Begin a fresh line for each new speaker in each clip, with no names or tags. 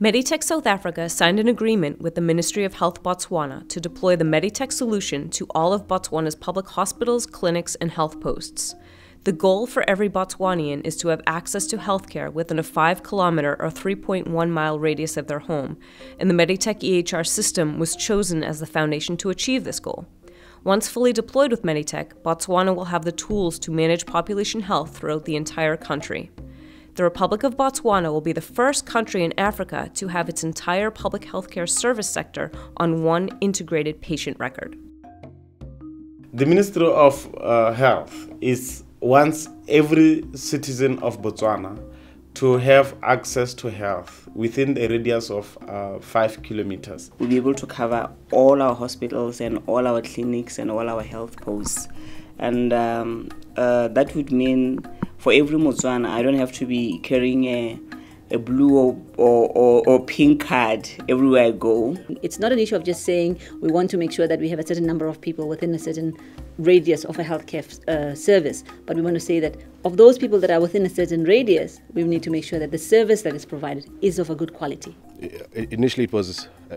Meditech South Africa signed an agreement with the Ministry of Health Botswana to deploy the Meditech solution to all of Botswana's public hospitals, clinics, and health posts. The goal for every Botswanian is to have access to healthcare within a 5 kilometer or 3.1 mile radius of their home, and the Meditech EHR system was chosen as the foundation to achieve this goal. Once fully deployed with Meditech, Botswana will have the tools to manage population health throughout the entire country. The Republic of Botswana will be the first country in Africa to have its entire public healthcare service sector on one integrated patient record.
The Ministry of uh, Health is wants every citizen of Botswana to have access to health within a radius of uh, five kilometers.
We'll be able to cover all our hospitals and all our clinics and all our health posts. And um, uh, that would mean for every Motswana, I don't have to be carrying a a blue or, or, or, pink card everywhere I go.
It's not an issue of just saying we want to make sure that we have a certain number of people within a certain radius of a healthcare uh, service, but we want to say that of those people that are within a certain radius, we need to make sure that the service that is provided is of a good quality.
Initially, it was uh,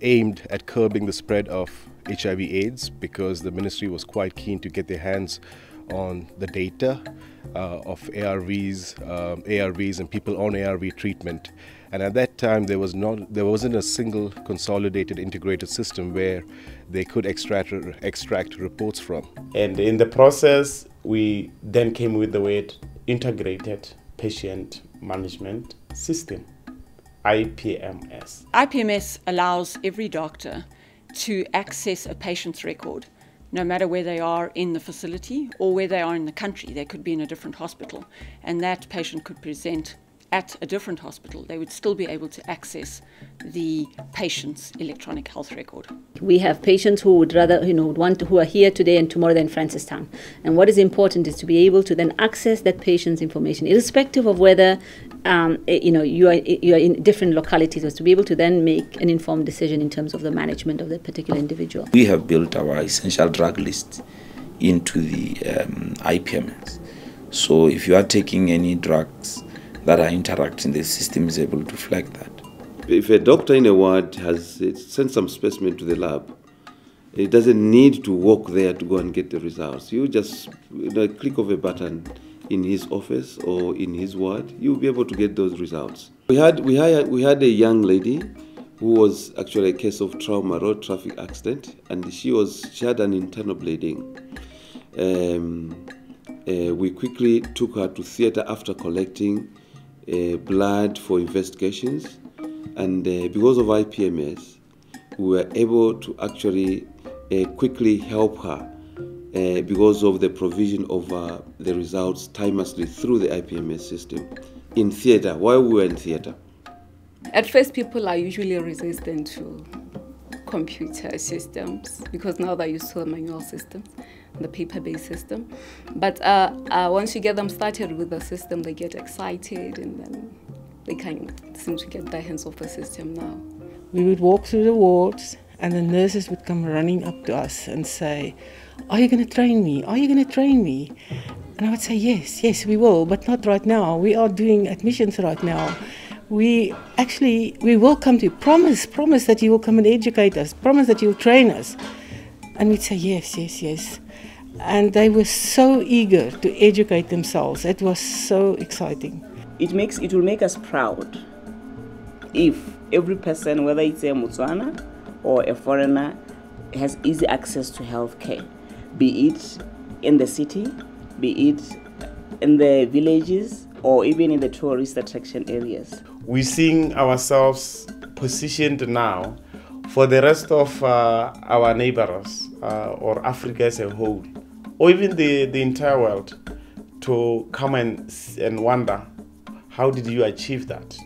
aimed at curbing the spread of HIV/AIDS because the ministry was quite keen to get their hands on the data uh, of ARVs, um, ARVs, and people on ARV treatment. And at that time, there was not, there wasn't a single consolidated, integrated system where they could extract extract reports from.
And in the process, we then came with the word integrated patient management system, IPMS.
IPMS allows every doctor to access a patient's record no matter where they are in the facility or where they are in the country. They could be in a different hospital, and that patient could present at a different hospital, they would still be able to access the patient's electronic health record.
We have patients who would rather, you know, want to, who are here today and tomorrow in Francistown. And what is important is to be able to then access that patient's information, irrespective of whether um, eh, you know, you are, you are in different localities, was to be able to then make an informed decision in terms of the management of the particular individual.
We have built our essential drug list into the um, IPMS. So if you are taking any drugs that are interacting, the system is able to flag that.
If a doctor in a ward has sent some specimen to the lab, it doesn't need to walk there to go and get the results. You just you know, click of a button in his office or in his ward, you'll be able to get those results. We had, we had, we had a young lady who was actually a case of trauma, road traffic accident, and she, was, she had an internal bleeding. Um, uh, we quickly took her to theatre after collecting blood for investigations, and uh, because of IPMS, we were able to actually uh, quickly help her uh, because of the provision of uh, the results timelessly through the IPMS system in theatre while we were in theatre.
At first, people are usually resistant to computer systems because now they're used to the manual systems, the paper-based system. But uh, uh, once you get them started with the system, they get excited and then they kind of seem to get their hands off the system now.
We would walk through the wards and the nurses would come running up to us and say, are you going to train me? Are you going to train me? And I would say, Yes, yes, we will, but not right now. We are doing admissions right now. We actually, we will come to you. Promise, promise that you will come and educate us. Promise that you'll train us. And we'd say, Yes, yes, yes. And they were so eager to educate themselves. It was so exciting.
It makes it will make us proud if every person, whether it's a Motswana or a foreigner, has easy access to health care be it in the city, be it in the villages, or even in the tourist attraction areas.
We're seeing ourselves positioned now for the rest of uh, our neighbors uh, or Africa as a whole, or even the, the entire world, to come and, and wonder how did you achieve that?